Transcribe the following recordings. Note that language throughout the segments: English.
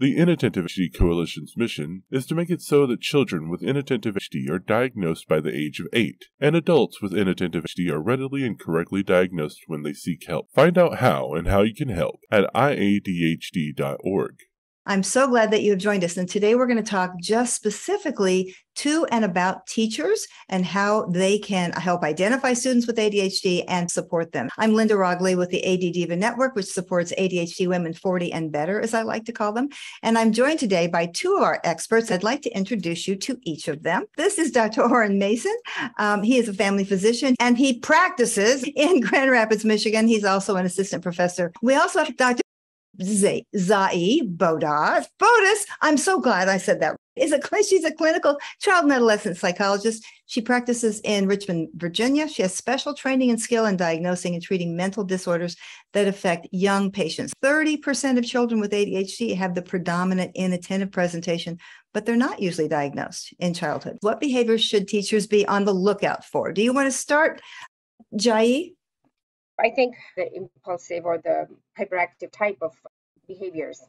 The Inattentive ADHD Coalition's mission is to make it so that children with inattentive ADHD are diagnosed by the age of 8, and adults with inattentive ADHD are readily and correctly diagnosed when they seek help. Find out how and how you can help at iadhd.org. I'm so glad that you have joined us. And today we're going to talk just specifically to and about teachers and how they can help identify students with ADHD and support them. I'm Linda Roggli with the ADDiva Network, which supports ADHD women 40 and better, as I like to call them. And I'm joined today by two of our experts. I'd like to introduce you to each of them. This is Dr. Oren Mason. Um, he is a family physician and he practices in Grand Rapids, Michigan. He's also an assistant professor. We also have Dr. Jaee Bodas. Bodas, I'm so glad I said that. Is a she's a clinical child and adolescent psychologist. She practices in Richmond, Virginia. She has special training and skill in diagnosing and treating mental disorders that affect young patients. 30% of children with ADHD have the predominant inattentive presentation, but they're not usually diagnosed in childhood. What behaviors should teachers be on the lookout for? Do you want to start, Jaee? I think the impulsive or the hyperactive type of behaviors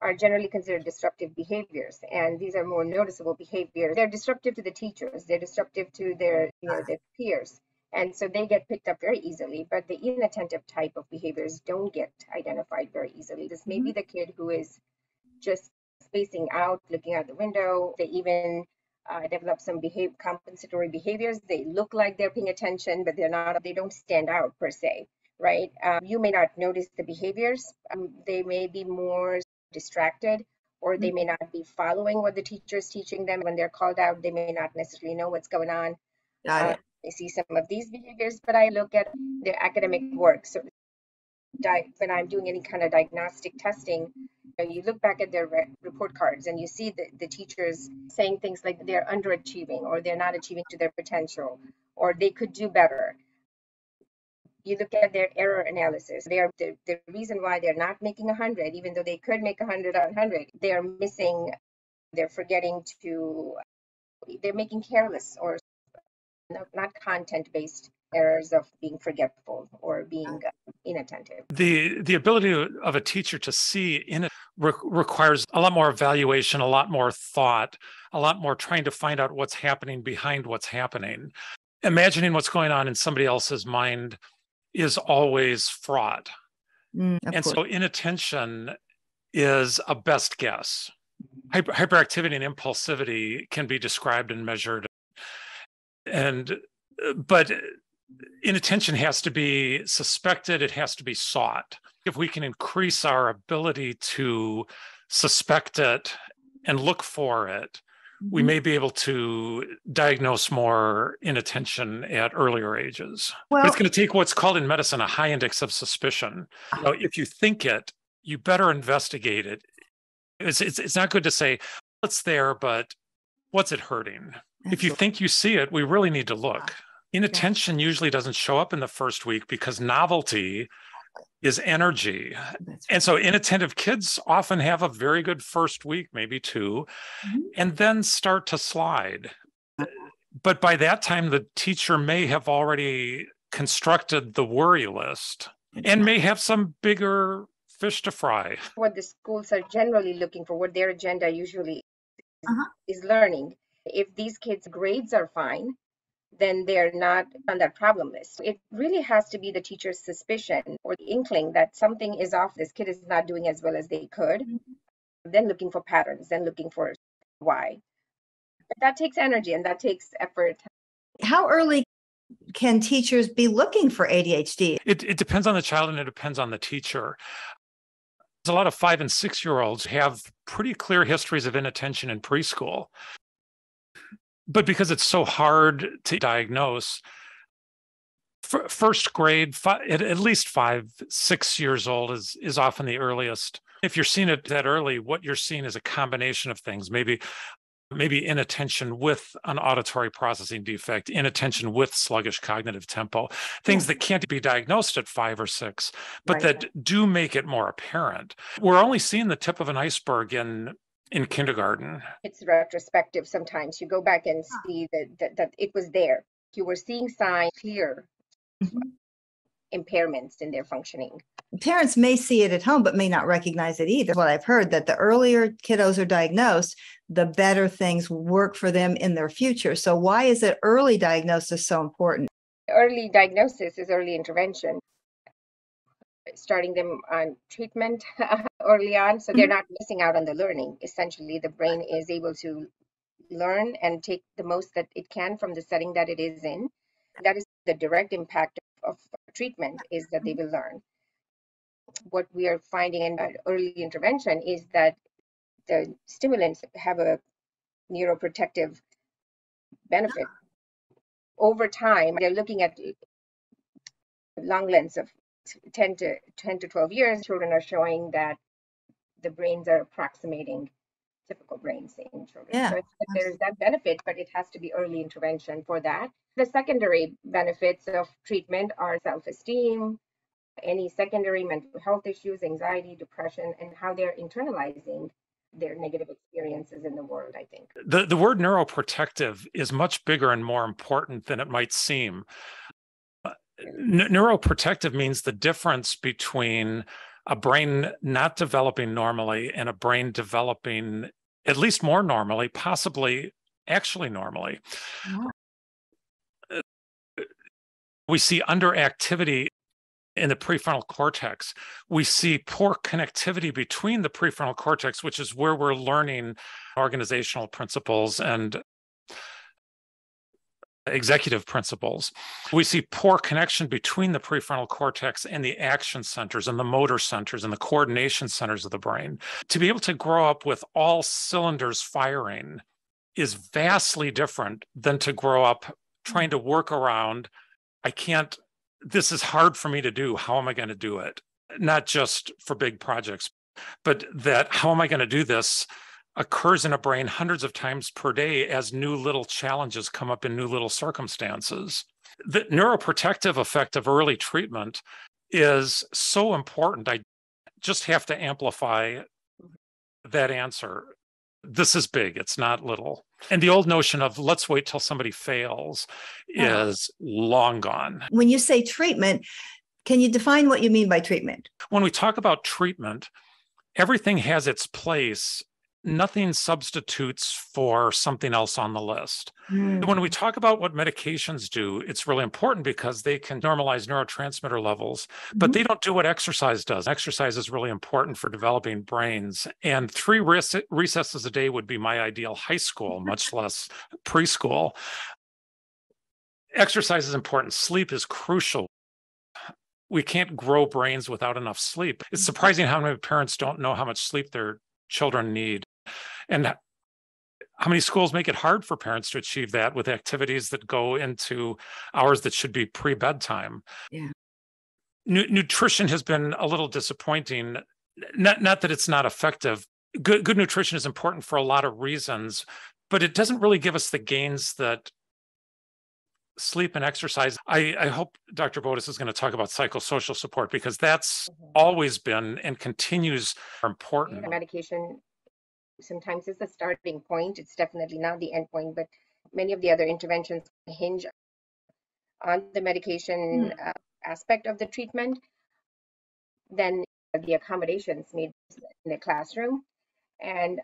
are generally considered disruptive behaviors and these are more noticeable behaviors they're disruptive to the teachers they're disruptive to their you know their peers and so they get picked up very easily but the inattentive type of behaviors don't get identified very easily this may be mm-hmm. the kid who is just spacing out looking out the window they even uh, develop some behave, compensatory behaviors. They look like they're paying attention, but they're not. They don't stand out per se, right? Um, you may not notice the behaviors. Um, they may be more distracted, or they may not be following what the teacher is teaching them. When they're called out, they may not necessarily know what's going on. Uh, I see some of these behaviors, but I look at their academic work. So di- when I'm doing any kind of diagnostic testing, you, know, you look back at their re- report cards and you see the, the teachers saying things like they're underachieving or they're not achieving to their potential or they could do better. You look at their error analysis. They are the, the reason why they're not making 100, even though they could make 100 on 100. They are missing, they're forgetting to, they're making careless or not content based errors of being forgetful or being uh, inattentive. The the ability of a teacher to see in it re- requires a lot more evaluation, a lot more thought, a lot more trying to find out what's happening behind what's happening. Imagining what's going on in somebody else's mind is always fraught. Mm, and course. so inattention is a best guess. Hyper- hyperactivity and impulsivity can be described and measured and but inattention has to be suspected, it has to be sought. If we can increase our ability to suspect it and look for it, we mm-hmm. may be able to diagnose more inattention at earlier ages. Well, but it's going to take what's called in medicine a high index of suspicion. You know, if you think it, you better investigate it. It's, it's, it's not good to say, it's there, but what's it hurting? If you think you see it, we really need to look. Inattention usually doesn't show up in the first week because novelty is energy. And so inattentive kids often have a very good first week, maybe 2 mm-hmm. and then start to slide. But by that time, the teacher may have already constructed the worry list and may have some bigger fish to fry. What the schools are generally looking for, what their agenda usually uh-huh. is learning. If these kids' grades are fine, then they're not on that problem list. It really has to be the teacher's suspicion or the inkling that something is off. This kid is not doing as well as they could. Mm-hmm. Then looking for patterns, then looking for why. But that takes energy and that takes effort. How early can teachers be looking for ADHD? It, it depends on the child and it depends on the teacher. A lot of five and six year olds have pretty clear histories of inattention in preschool but because it's so hard to diagnose first grade at least five six years old is is often the earliest. If you're seeing it that early what you're seeing is a combination of things maybe maybe inattention with an auditory processing defect inattention with sluggish cognitive tempo things that can't be diagnosed at five or six but right. that do make it more apparent. We're only seeing the tip of an iceberg in in kindergarten. It's retrospective sometimes. You go back and see that, that, that it was there. You were seeing signs clear. Mm-hmm. impairments in their functioning. Parents may see it at home, but may not recognize it either. What I've heard that the earlier kiddos are diagnosed, the better things work for them in their future. So, why is it early diagnosis so important? Early diagnosis is early intervention starting them on treatment early on so they're mm-hmm. not missing out on the learning. Essentially the brain is able to learn and take the most that it can from the setting that it is in. That is the direct impact of treatment is that they will learn. What we are finding in early intervention is that the stimulants have a neuroprotective benefit. Over time they're looking at long lengths of 10 to 10 to 12 years, children are showing that the brains are approximating typical brains in children. Yeah. So there's that benefit, but it has to be early intervention for that. The secondary benefits of treatment are self-esteem, any secondary mental health issues, anxiety, depression, and how they're internalizing their negative experiences in the world, I think. The the word neuroprotective is much bigger and more important than it might seem uh, neuroprotective means the difference between a brain not developing normally and a brain developing at least more normally, possibly actually normally. Yeah. We see underactivity in the prefrontal cortex. We see poor connectivity between the prefrontal cortex, which is where we're learning organizational principles and executive principles. We see poor connection between the prefrontal cortex and the action centers and the motor centers and the coordination centers of the brain. To be able to grow up with all cylinders firing is vastly different than to grow up trying to work around. I can't, this is hard for me to do. How am I going to do it? Not just for big projects, but that how am I going to do this occurs in a brain hundreds of times per day as new little challenges come up in new little circumstances. The neuroprotective effect of early treatment is so important. I just have to amplify that answer. This is big, it's not little. And the old notion of let's wait till somebody fails is long gone. When you say treatment, can you define what you mean by treatment? When we talk about treatment, everything has its place nothing substitutes for something else on the list. Mm. When we talk about what medications do, it's really important because they can normalize neurotransmitter levels, but mm-hmm. they don't do what exercise does. Exercise is really important for developing brains. And three recesses a day would be my ideal high school, much less preschool. Exercise is important. Sleep is crucial we can't grow brains without enough sleep. It's mm-hmm. surprising how many parents don't know how much sleep their children need. And how many schools make it hard for parents to achieve that with activities that go into hours that should be pre bedtime? Yeah. nutrition has been a little disappointing. Not, not that it's not effective. Good, good nutrition is important for a lot of reasons, but it doesn't really give us the gains that sleep and exercise. I, I hope Dr. Bodas is going to talk about psychosocial support because that's mm-hmm. always been and continues important. Medication sometimes it's the starting point. It's definitely not the end point, but many of the other interventions hinge on the medication mm. uh, aspect of the treatment. Then the accommodations made in the classroom and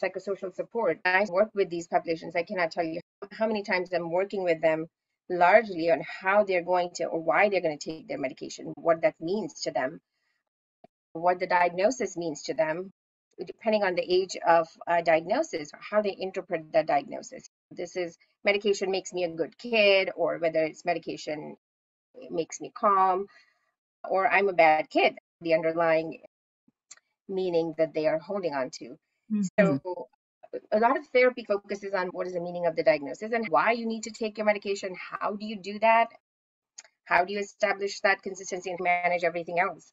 psychosocial support. I work with these populations. I cannot tell you how many times I'm working with them largely on how they're going to or why they're going to take their medication, what that means to them, what the diagnosis means to them, depending on the age of uh, diagnosis or how they interpret that diagnosis. This is medication makes me a good kid, or whether it's medication makes me calm, or I'm a bad kid, the underlying meaning that they are holding on to. Mm-hmm. So a lot of therapy focuses on what is the meaning of the diagnosis and why you need to take your medication. How do you do that? How do you establish that consistency and manage everything else?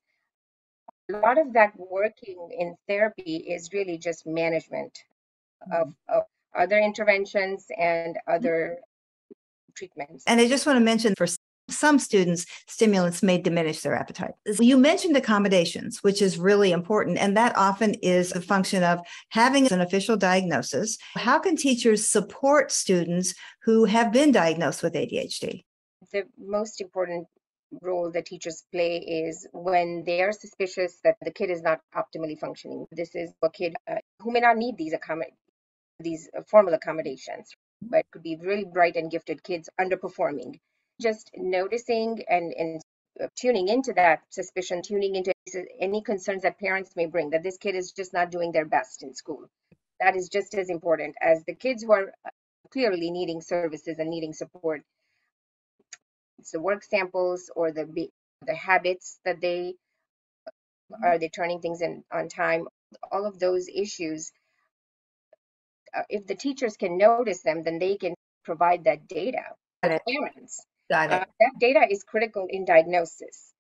A lot of that working in therapy is really just management of, mm-hmm. of other interventions and other treatments. And I just want to mention for some students, stimulants may diminish their appetite. You mentioned accommodations, which is really important. And that often is a function of having an official diagnosis. How can teachers support students who have been diagnosed with ADHD? The most important role that teachers play is when they are suspicious that the kid is not optimally functioning. This is a kid uh, who may not need these accommod- these uh, formal accommodations, but could be really bright and gifted kids underperforming. Just noticing and, and uh, tuning into that suspicion, tuning into any concerns that parents may bring that this kid is just not doing their best in school. That is just as important as the kids who are uh, clearly needing services and needing support the work samples or the the habits that they mm-hmm. are they turning things in on time all of those issues uh, if the teachers can notice them then they can provide that data to parents. Got it. Uh, that data is critical in diagnosis.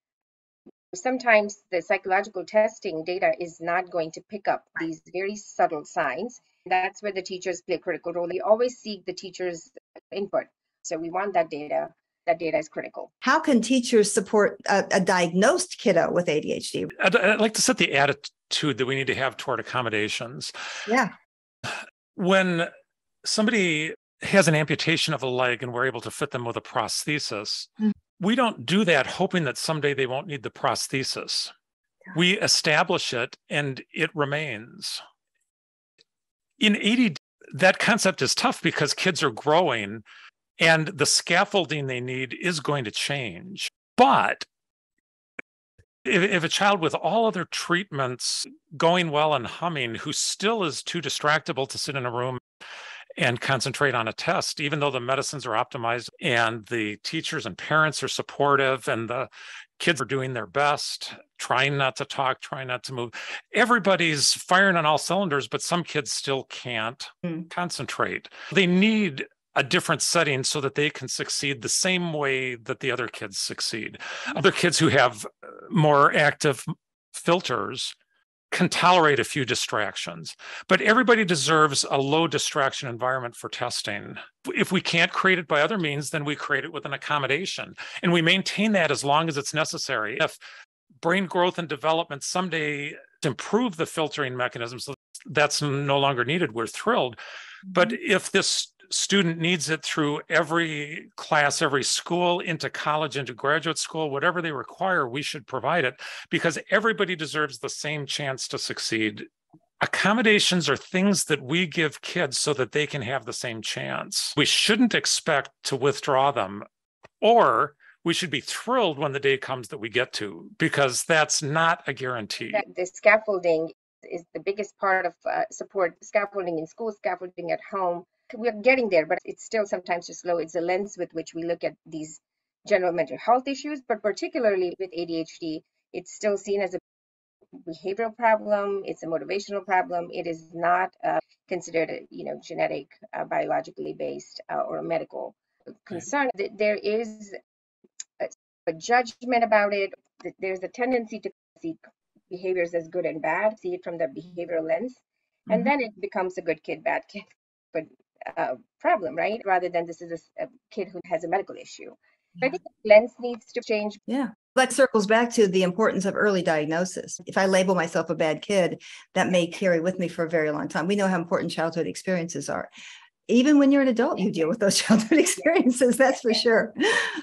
Sometimes the psychological testing data is not going to pick up these very subtle signs. That's where the teachers play a critical role. They always seek the teachers input. So we want that data that data is critical. How can teachers support a, a diagnosed kiddo with ADHD? I'd, I'd, like to set the attitude that we need to have toward accommodations. Yeah. When somebody has an amputation of a leg and we're able to fit them with a prosthesis, mm-hmm. we don't do that hoping that someday they won't need the prosthesis. Yeah. We establish it and it remains. In ADD, that concept is tough because kids are growing and the scaffolding they need is going to change. But if, if, a child with all other treatments going well and humming, who still is too distractible to sit in a room and concentrate on a test, even though the medicines are optimized and the teachers and parents are supportive and the kids are doing their best, trying not to talk, trying not to move. Everybody's firing on all cylinders, but some kids still can't mm. concentrate. They need a different setting so that they can succeed the same way that the other kids succeed. Other kids who have uh, more active filters can tolerate a few distractions, but everybody deserves a low distraction environment for testing. If we can't create it by other means, then we create it with an accommodation and we maintain that as long as it's necessary. If brain growth and development someday improve the filtering mechanism so that's no longer needed, we're thrilled. But mm-hmm. if this student needs it through every class, every school, into college, into graduate school, whatever they require, we should provide it because everybody deserves the same chance to succeed. Accommodations are things that we give kids so that they can have the same chance. We shouldn't expect to withdraw them, or we should be thrilled when the day comes that we get to, because that's not a guarantee. The scaffolding is the biggest part of uh, support scaffolding in school, scaffolding at home we're getting there, but it's still sometimes too slow. It's a lens with which we look at these general mental health issues, but particularly with ADHD, it's still seen as a behavioral problem. It's a motivational problem. It is not uh, considered, a, you know, genetic, uh, biologically based, uh, or a medical concern. There is a, a judgment about it. There's a tendency to see behaviors as good and bad, see it from the behavioral lens, and mm-hmm. then it becomes a good kid, bad kid. But uh, problem, right? Rather than this is a, a, kid who has a medical issue. Yeah. I think the lens needs to change. Yeah. That circles back to the importance of early diagnosis. If I label myself a bad kid, that may carry with me for a very long time. We know how important childhood experiences are. Even when you're an adult, you deal with those childhood experiences. That's for sure.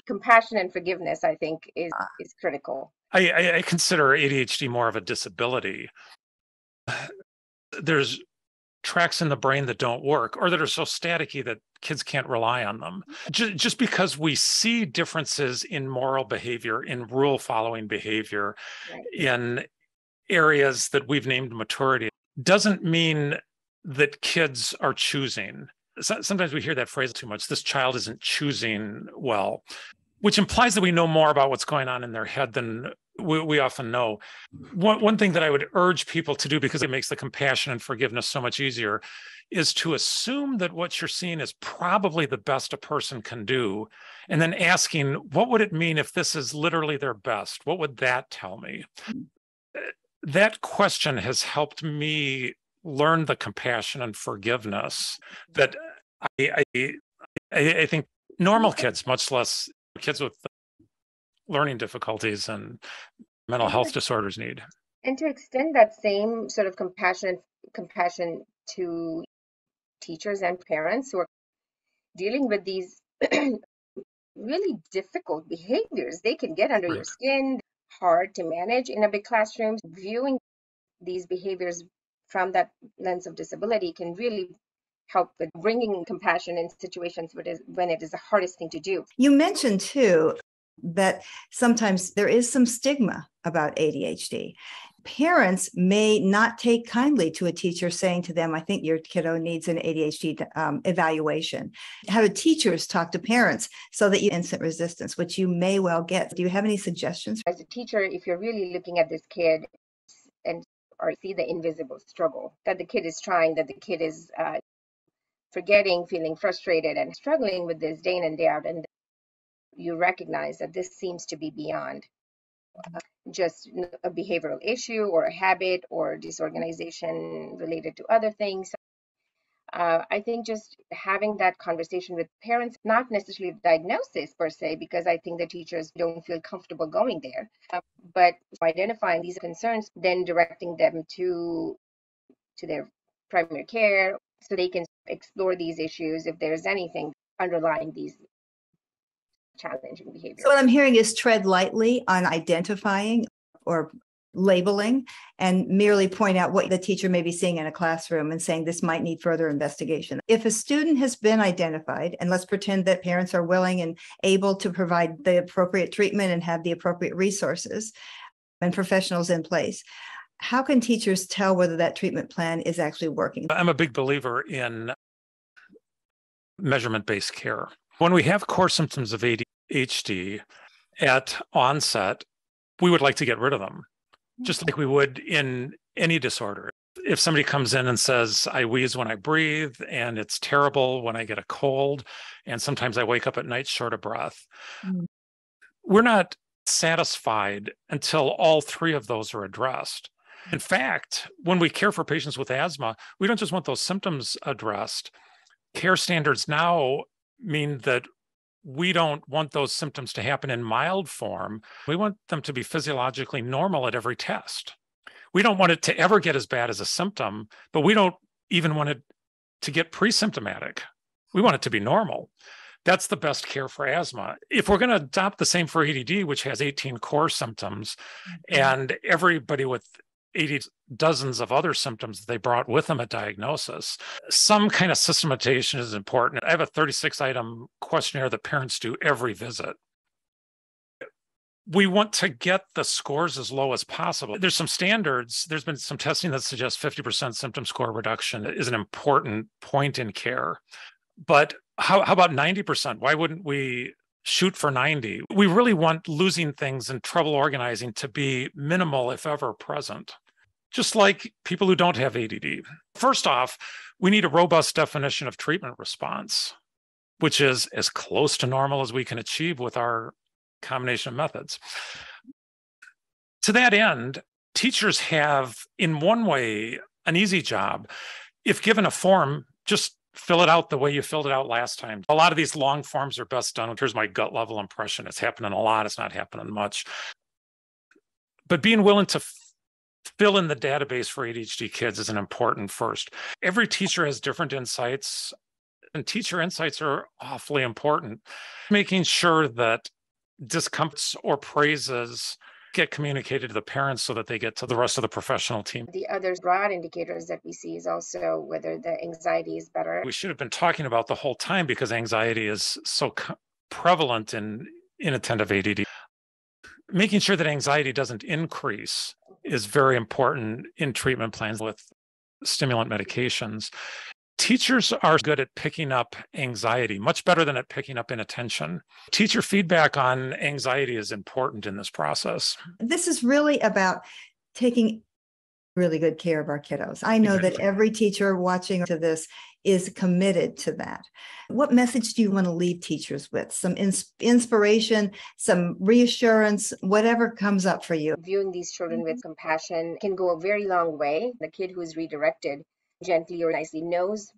Compassion and forgiveness, I think, is ah. is critical. I, I, I consider ADHD more of a disability. There's tracks in the brain that don't work or that are so staticky that kids can't rely on them. Just, just because we see differences in moral behavior, in rule following behavior, right. in areas that we've named maturity, doesn't mean that kids are choosing. Sometimes we hear that phrase too much this child isn't choosing well, which implies that we know more about what's going on in their head than we, we often know. One, one thing that I would urge people to do because it makes the compassion and forgiveness so much easier is to assume that what you're seeing is probably the best a person can do. And then asking, what would it mean if this is literally their best? What would that tell me? Uh, that question has helped me learn the compassion and forgiveness that I, I, I think normal kids, much less kids with learning difficulties and mental health disorders need. And to extend that same sort of compassion compassion to teachers and parents who are dealing with these really difficult behaviors. They can get under your skin, hard to manage in a big classroom. Viewing these behaviors from that lens of disability can really help with bringing compassion in situations when it is the hardest thing to do. You mentioned too that sometimes there is some stigma about ADHD. Parents may not take kindly to a teacher saying to them, I think your kiddo needs an ADHD um, evaluation. How do teachers talk to parents so that you instant resistance, which you may well get? Do you have any suggestions? As a teacher, if you're really looking at this kid and or see the invisible struggle that the kid is trying, that the kid is uh, forgetting, feeling frustrated, and struggling with this day in and day out, and you recognize that this seems to be beyond uh, just a behavioral issue or a habit or disorganization related to other things. Uh, I think just having that conversation with parents, not necessarily diagnosis per se, because I think the teachers don't feel comfortable going there, uh, but identifying these concerns, then directing them to to their primary care so they can explore these issues if there's anything underlying these challenging behaviors. So what I'm hearing is tread lightly on identifying or labeling and merely point out what the teacher may be seeing in a classroom and saying this might need further investigation. If a student has been identified, and let's pretend that parents are willing and able to provide the appropriate treatment and have the appropriate resources and professionals in place, how can teachers tell whether that treatment plan is actually working? I'm a big believer in measurement based care. When we have core symptoms of ADHD at onset, we would like to get rid of them, just like we would in any disorder. If somebody comes in and says, I wheeze when I breathe, and it's terrible when I get a cold, and sometimes I wake up at night short of breath, mm. we're not satisfied until all three of those are addressed. In fact, when we care for patients with asthma, we don't just want those symptoms addressed. Care standards now mean that we don't want those symptoms to happen in mild form. We want them to be physiologically normal at every test. We don't want it to ever get as bad as a symptom, but we don't even want it to get pre symptomatic. We want it to be normal. That's the best care for asthma. If we're going to adopt the same for ADD, which has 18 core symptoms, mm-hmm. and everybody with 80 dozens of other symptoms that they brought with them at diagnosis. Some kind of systematization is important. I have a 36 item questionnaire that parents do every visit. We want to get the scores as low as possible. There's some standards. There's been some testing that suggests 50% symptom score reduction is an important point in care. But how, how about 90%? Why wouldn't we shoot for 90. We really want losing things and trouble organizing to be minimal, if ever present just like people who don't have ADD. First off, we need a robust definition of treatment response, which is as close to normal as we can achieve with our combination of methods. To that end, teachers have, in one way, an easy job. If given a form, just fill it out the way you filled it out last time. A lot of these long forms are best done. Here's my gut level impression. It's happening a lot, it's not happening much. But being willing to fill in the database for ADHD kids is an important first. Every teacher has different insights, and teacher insights are awfully important. Making sure that discomforts or praises get communicated to the parents so that they get to the rest of the professional team. The other broad indicators that we see is also whether the anxiety is better. We should have been talking about the whole time because anxiety is so prevalent in inattentive ADD. Making sure that anxiety doesn't increase is very important in treatment plans with stimulant medications. Teachers are good at picking up anxiety, much better than at picking up inattention. Teacher feedback on anxiety is important in this process. This is really about taking really good care of our kiddos. I know exactly. that every teacher watching to this is committed to that. What message do you want to leave teachers with? Some ins- inspiration, some reassurance, whatever comes up for you. Viewing these children with mm-hmm. compassion can go a very long way. The kid who is redirected gently or nicely knows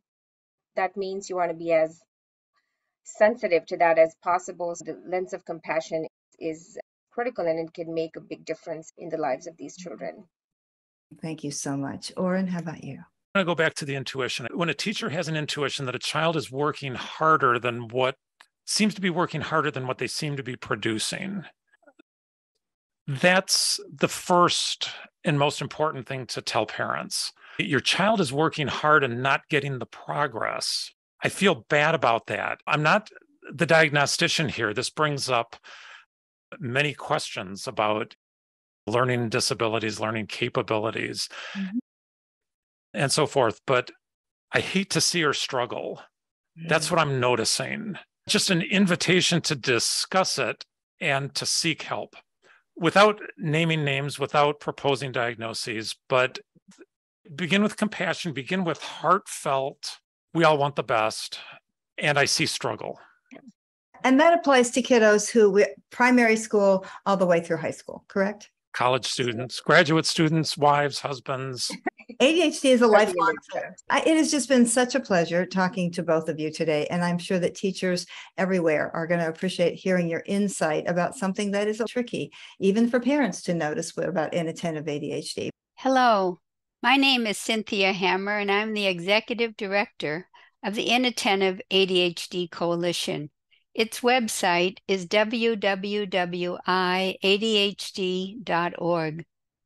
that means you want to be as sensitive to that as possible. So the lens of compassion is critical and it can make a big difference in the lives of these children. Thank you so much. Oren, how about you? To go back to the intuition. When a teacher has an intuition that a child is working harder than what seems to be working harder than what they seem to be producing. That's the first and most important thing to tell parents. Your child is working hard and not getting the progress. I feel bad about that. I'm not the diagnostician here. This brings up many questions about learning disabilities, learning capabilities, mm-hmm. and so forth. But I hate to see her struggle. Yeah. That's what I'm noticing. Just an invitation to discuss it and to seek help without naming names, without proposing diagnoses, but begin with compassion, begin with heartfelt, we all want the best. And I see struggle. And that applies to kiddos who primary school all the way through high school, correct? College students, graduate students, wives, husbands. ADHD is a lifelong. It has just been such a pleasure talking to both of you today. And I'm sure that teachers everywhere are going to appreciate hearing your insight about something that is tricky, even for parents to notice about inattentive ADHD. Hello, my name is Cynthia Hammer, and I'm the Executive Director of the Inattentive ADHD Coalition. Its website is www.iadhd.org.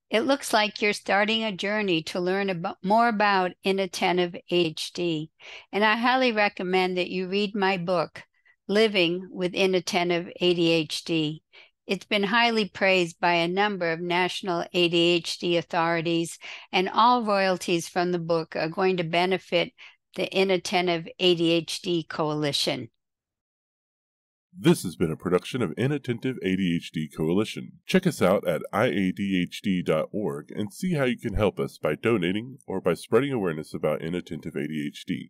It looks like you're starting a journey to learn about, more about inattentive ADHD, and I highly recommend that you read my book, Living with Inattentive ADHD. It's been highly praised by a number of national ADHD authorities, and all royalties from the book are going to benefit the Inattentive ADHD Coalition. This has been a production of Inattentive ADHD Coalition. Check us out at iadhd.org and see how you can help us by donating or by spreading awareness about inattentive ADHD.